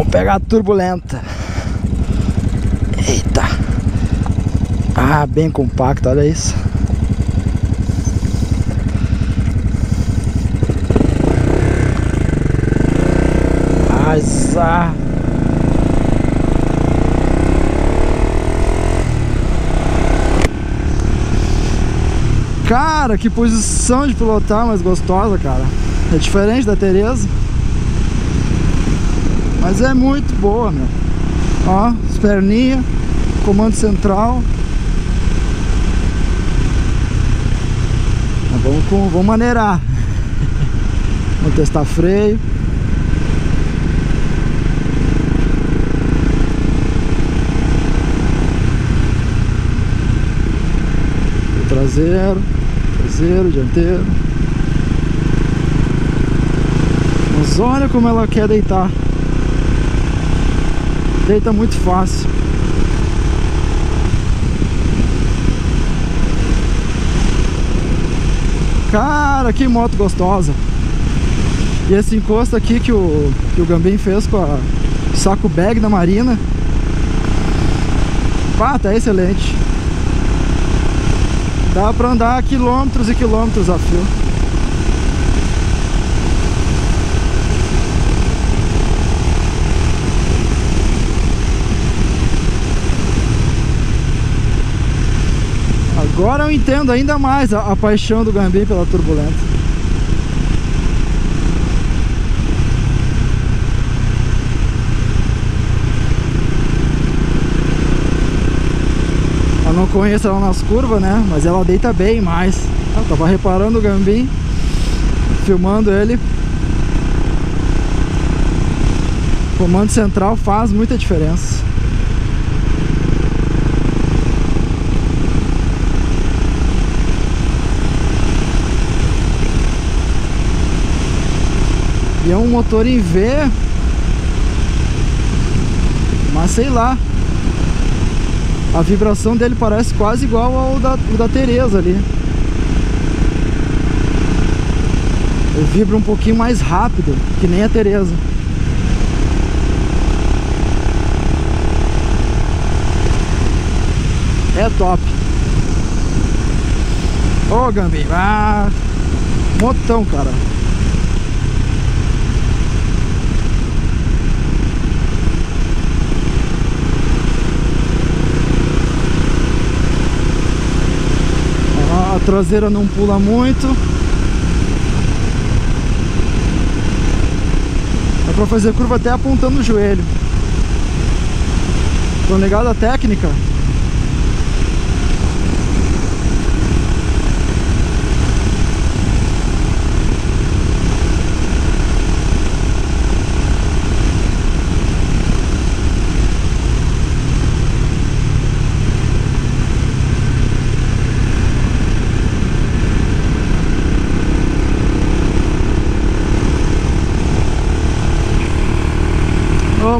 Vamos pegar a turbulenta. Eita. Ah, bem compacto, olha isso. Azar. Cara, que posição de pilotar mais gostosa, cara. É diferente da Tereza. Mas é muito boa, meu. Ó, as perninhas, comando central. vamos, com, vamos maneirar. vamos testar freio. traseiro, traseiro, dianteiro. Mas olha como ela quer deitar. Deita muito fácil. Cara, que moto gostosa. E esse encosto aqui que o, que o Gambim fez com a saco bag da Marina. Pá, tá excelente. Dá pra andar quilômetros e quilômetros a fio. Agora eu entendo ainda mais a, a paixão do Gambim pela turbulenta. Eu não conheço ela nas curvas, né? Mas ela deita bem mais. Eu tava reparando o Gambim, filmando ele. Comando central faz muita diferença. E é um motor em V. Mas sei lá. A vibração dele parece quase igual ao da, da Tereza ali. Ele vibra um pouquinho mais rápido Que nem a Tereza. É top. Ô oh, Gambi ah, Motão cara a traseira não pula muito. Dá pra fazer curva até apontando o joelho. Tô ligado a técnica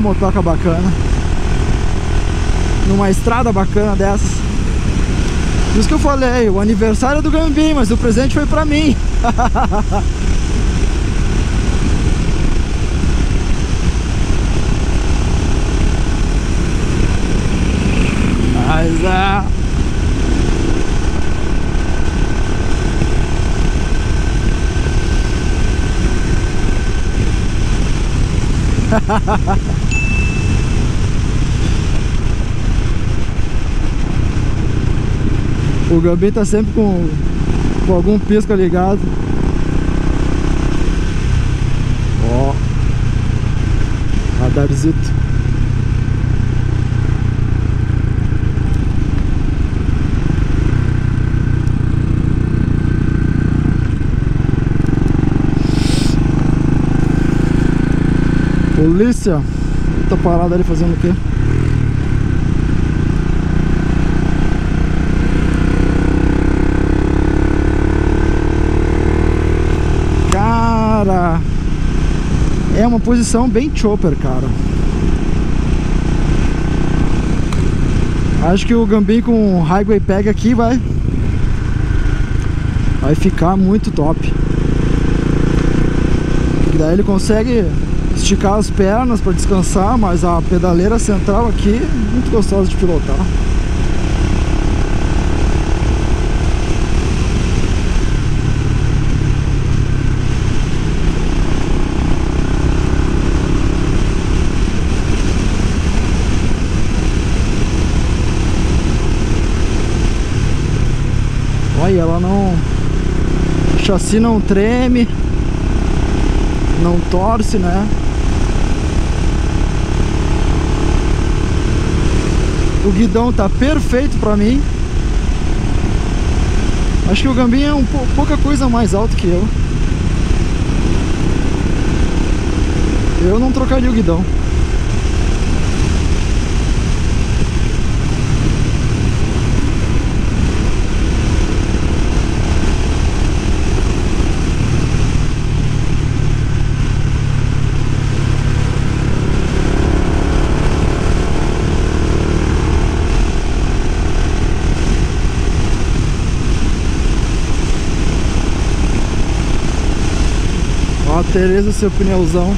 Oh, motoca bacana. Numa estrada bacana dessas. Isso que eu falei, o aniversário é do Gambim, mas o presente foi pra mim. Mas é... o Gabi tá sempre com, com algum pisca ligado. Ó. Radarzito. Polícia Tá parado ali fazendo o quê? Cara É uma posição bem chopper, cara Acho que o Gambim com Highway pega aqui vai Vai ficar muito top Daí ele consegue esticar as pernas para descansar, mas a pedaleira central aqui muito gostosa de pilotar. Olha, ela não... O chassi não treme não torce, né? O guidão tá perfeito pra mim. Acho que o Gambim é um pouca coisa mais alto que eu. Eu não trocaria o guidão. Tereza, seu pneuzão.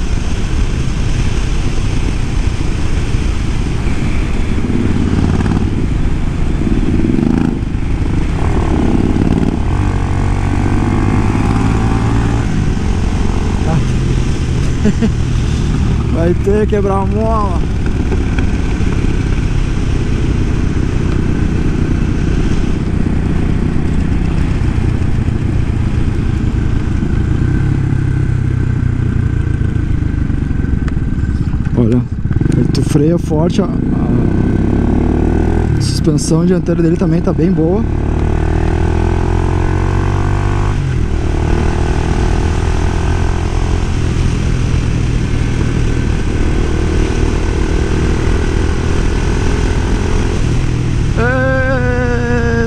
Vai ter que quebrar a mola. Olha, tu freia forte, a, a suspensão dianteira dele também tá bem boa.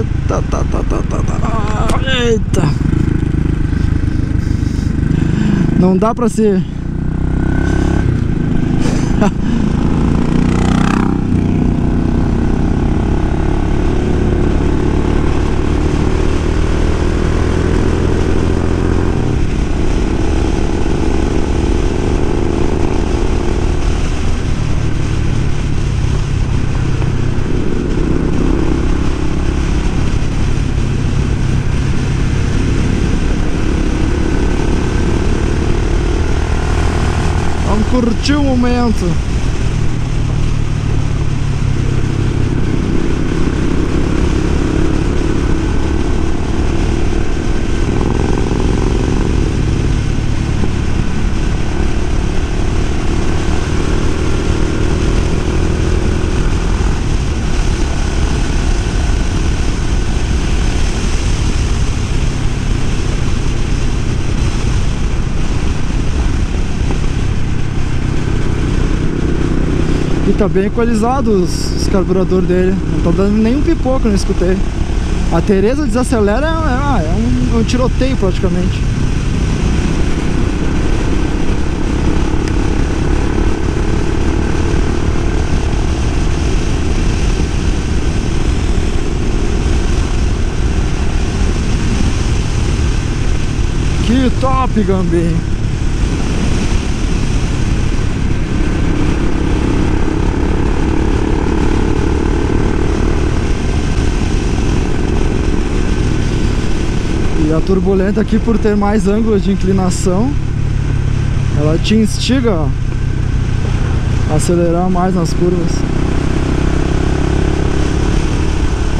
Eita, tá, tá, tá, tá, tá. Eita. Não dá pra ser curtir o momento. Tá bem equalizado os, os carburadores dele. Não tá dando nenhum pipoco, não escutei. A Tereza desacelera, é, é, um, é um tiroteio praticamente. Que top, Gambim! Turbulenta aqui por ter mais ângulos de inclinação. Ela te instiga a acelerar mais nas curvas.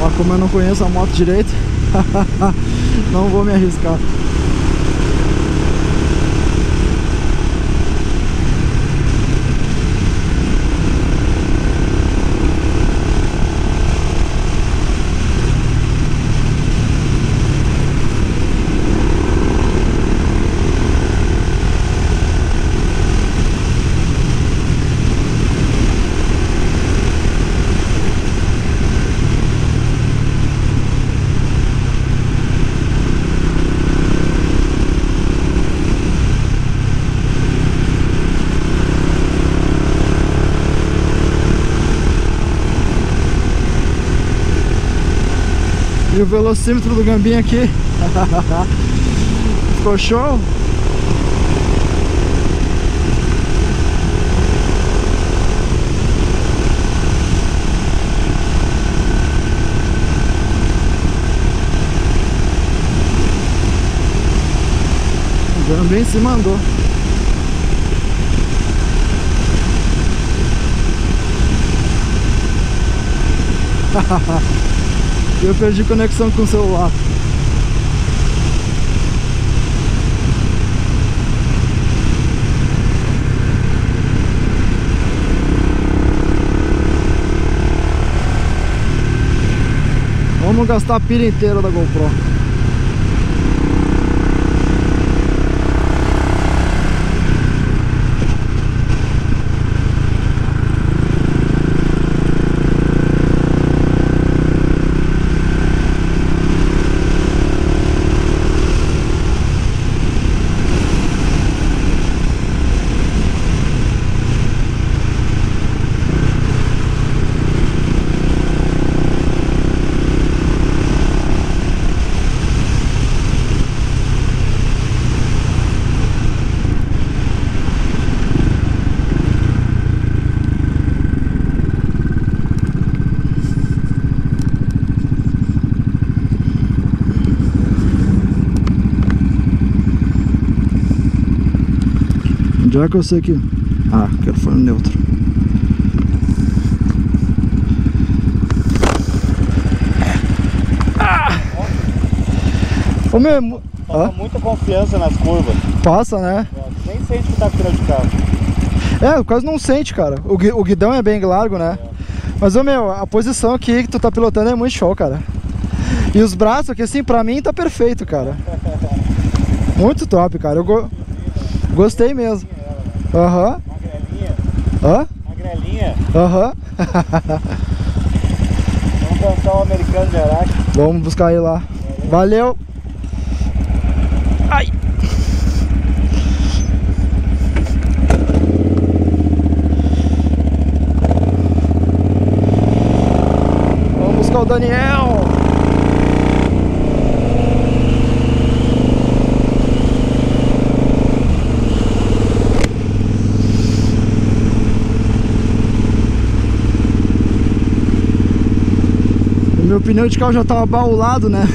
Ó, como eu não conheço a moto direito Não vou me arriscar velocímetro do Gambinho aqui. Ficou show? O Gambinho se mandou. Ha Eu perdi conexão com o celular. Vamos gastar a pilha inteira da GoPro. É que eu sei que... Ah, quero fone neutro. Ah! Ô meu... Passa Hã? muita confiança nas curvas. Passa, né? É, Nem sente que tá freio de carro. É, quase não sente, cara. O, gui- o guidão é bem largo, né? Mas, ô meu, a posição aqui que tu tá pilotando é muito show, cara. E os braços aqui, assim, pra mim tá perfeito, cara. Muito top, cara. Eu go- gostei mesmo. Aham. Magrelinha. Hã? Magrelinha. Aham. Vamos cantar o americano de Araque. Vamos buscar ele lá. Valeu. Ai. Vamos buscar o Daniel. O meu pneu de carro já tava baulado, né?